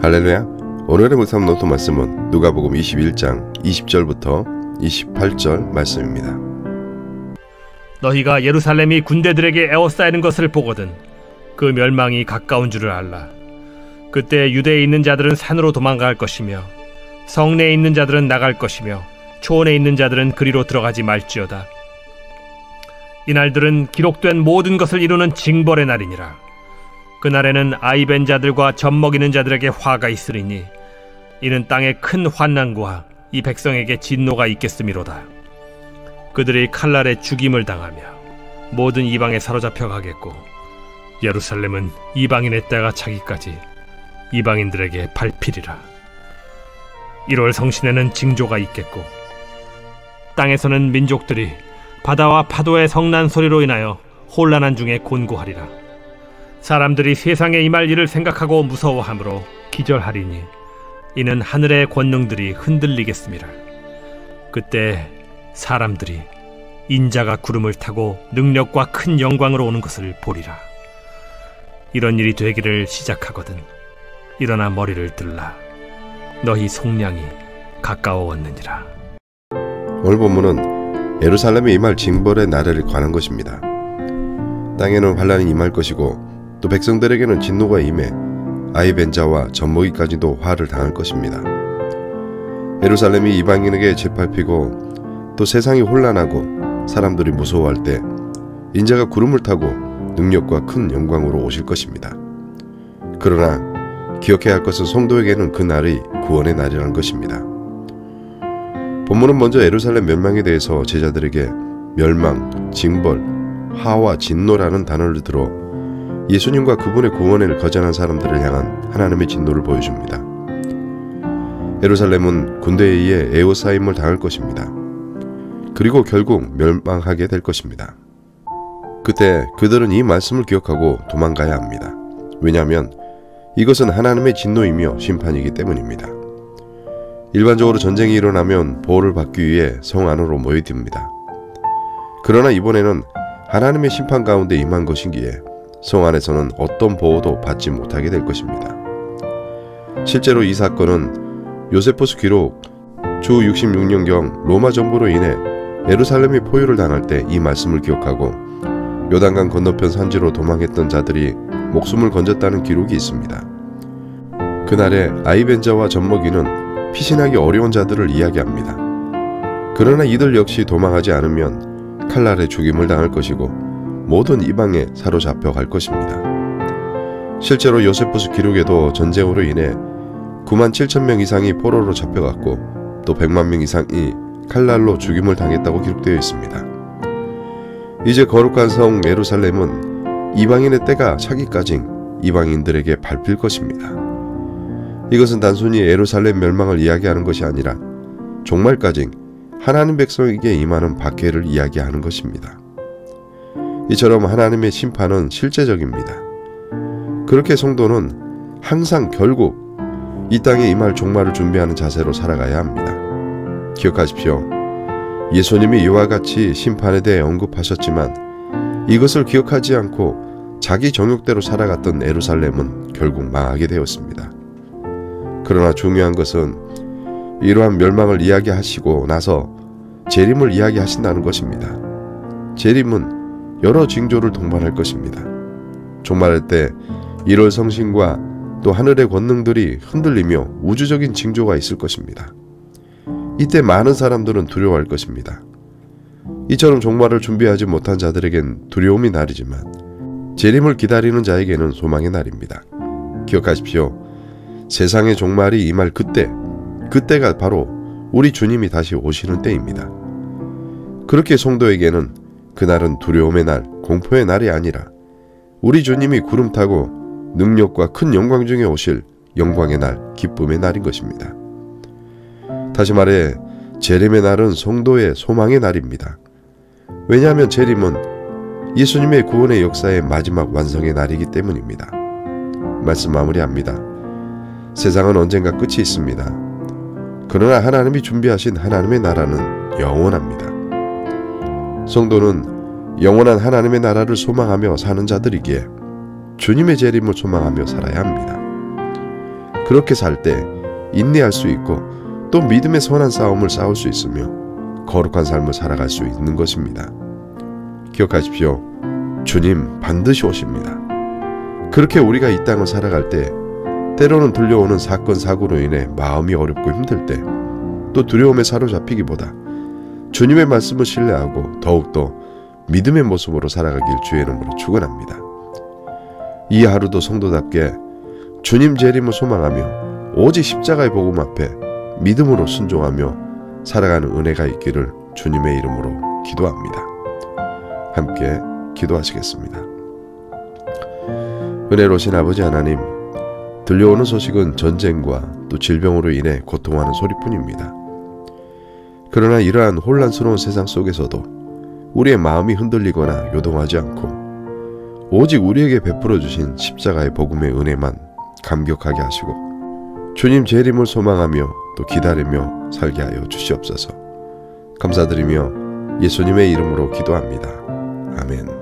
할렐루야. 오늘의 묵상 노트 말씀은 누가복음 21장 20절부터 28절 말씀입니다. 너희가 예루살렘이 군대들에게 에워싸이는 것을 보거든 그 멸망이 가까운 줄을 알라. 그때 유대에 있는 자들은 산으로 도망갈 것이며 성내에 있는 자들은 나갈 것이며 촌에 있는 자들은 그리로 들어가지 말지어다. 이날들은 기록된 모든 것을 이루는 징벌의 날이니라. 그날에는 아이벤 자들과 젖먹이는 자들에게 화가 있으리니 이는 땅에 큰 환난과 이 백성에게 진노가 있겠음이로다. 그들이 칼날에 죽임을 당하며 모든 이방에 사로잡혀 가겠고 예루살렘은 이방인의 때가 차기까지 이방인들에게 밟히리라. 1월 성신에는 징조가 있겠고 땅에서는 민족들이 바다와 파도의 성난 소리로 인하여 혼란한 중에 곤고하리라. 사람들이 세상에 임할 일을 생각하고 무서워하므로 기절하리니 이는 하늘의 권능들이 흔들리겠습니다. 그때 사람들이 인자가 구름을 타고 능력과 큰 영광으로 오는 것을 보리라. 이런 일이 되기를 시작하거든. 일어나 머리를 들라. 너희 속량이 가까워왔느니라. 오늘 본문은 예루살렘에 임할 징벌의 날에 관한 것입니다. 땅에는 환란이 임할 것이고 또 백성들에게는 진노가 임해 아이벤자와 젖먹이까지도 화를 당할 것입니다. 예루살렘이 이방인에게 짓밟히고 또 세상이 혼란하고 사람들이 무서워할 때 인자가 구름을 타고 능력과 큰 영광으로 오실 것입니다. 그러나 기억해야 할 것은 성도에게는 그 날이 구원의 날이라는 것입니다. 본문은 먼저 예루살렘 멸망에 대해서 제자들에게 멸망, 징벌, 하와 진노라는 단어를 들어 예수님과 그분의 구원을 거절한 사람들을 향한 하나님의 진노를 보여줍니다. 예루살렘은 군대에 의해 에오사임을 당할 것입니다. 그리고 결국 멸망하게 될 것입니다. 그때 그들은 이 말씀을 기억하고 도망가야 합니다. 왜냐하면 이것은 하나님의 진노이며 심판이기 때문입니다. 일반적으로 전쟁이 일어나면 보호를 받기 위해 성 안으로 모여듭니다. 그러나 이번에는 하나님의 심판 가운데 임한 것인기에 성 안에서는 어떤 보호도 받지 못하게 될 것입니다. 실제로 이 사건은 요세포스 기록 주 66년경 로마 정부로 인해 예루살렘이 포위를 당할 때 이 말씀을 기억하고 요단강 건너편 산지로 도망했던 자들이 목숨을 건졌다는 기록이 있습니다. 그날에 아이벤자와 젖먹이는 피신하기 어려운 자들을 이야기합니다. 그러나 이들 역시 도망하지 않으면 칼날에 죽임을 당할 것이고 모든 이방에 사로잡혀 갈 것입니다. 실제로 요세푸스 기록에도 전쟁으로 인해 9만 7천 명 이상이 포로로 잡혀갔고 또 100만 명 이상이 칼날로 죽임을 당했다고 기록되어 있습니다. 이제 거룩한 성 예루살렘은 이방인의 때가 차기까지 이방인들에게 밟힐 것입니다. 이것은 단순히 예루살렘 멸망을 이야기하는 것이 아니라 종말까지 하나님 백성에게 임하는 박해를 이야기하는 것입니다. 이처럼 하나님의 심판은 실제적입니다. 그렇게 성도는 항상 결국 이 땅에 임할 종말을 준비하는 자세로 살아가야 합니다. 기억하십시오. 예수님이 이와 같이 심판에 대해 언급하셨지만 이것을 기억하지 않고 자기 정욕대로 살아갔던 에루살렘은 결국 망하게 되었습니다. 그러나 중요한 것은 이러한 멸망을 이야기하시고 나서 재림을 이야기하신다는 것입니다. 재림은 여러 징조를 동반할 것입니다. 종말할 때 1월 성신과 또 하늘의 권능들이 흔들리며 우주적인 징조가 있을 것입니다. 이때 많은 사람들은 두려워할 것입니다. 이처럼 종말을 준비하지 못한 자들에겐 두려움이 날이지만 재림을 기다리는 자에게는 소망의 날입니다. 기억하십시오. 세상의 종말이 임할 그때, 그때가 바로 우리 주님이 다시 오시는 때입니다. 그렇게 성도에게는 그날은 두려움의 날, 공포의 날이 아니라 우리 주님이 구름 타고 능력과 큰 영광 중에 오실 영광의 날, 기쁨의 날인 것입니다. 다시 말해 재림의 날은 성도의 소망의 날입니다. 왜냐하면 재림은 예수님의 구원의 역사의 마지막 완성의 날이기 때문입니다. 말씀 마무리합니다. 세상은 언젠가 끝이 있습니다. 그러나 하나님이 준비하신 하나님의 나라는 영원합니다. 성도는 영원한 하나님의 나라를 소망하며 사는 자들이기에 주님의 재림을 소망하며 살아야 합니다. 그렇게 살 때 인내할 수 있고 또 믿음의 선한 싸움을 싸울 수 있으며 거룩한 삶을 살아갈 수 있는 것입니다. 기억하십시오. 주님 반드시 오십니다. 그렇게 우리가 이 땅을 살아갈 때 때로는 들려오는 사건 사고로 인해 마음이 어렵고 힘들 때 또 두려움에 사로잡히기보다 주님의 말씀을 신뢰하고 더욱더 믿음의 모습으로 살아가길 주의 이름으로 축원합니다. 이 하루도 성도답게 주님 재림을 소망하며 오직 십자가의 복음 앞에 믿음으로 순종하며 살아가는 은혜가 있기를 주님의 이름으로 기도합니다. 함께 기도하시겠습니다. 은혜로신 아버지 하나님, 들려오는 소식은 전쟁과 또 질병으로 인해 고통하는 소리뿐입니다. 그러나 이러한 혼란스러운 세상 속에서도 우리의 마음이 흔들리거나 요동하지 않고 오직 우리에게 베풀어 주신 십자가의 복음의 은혜만 감격하게 하시고 주님 재림을 소망하며 또 기다리며 살게 하여 주시옵소서. 감사드리며 예수님의 이름으로 기도합니다. 아멘.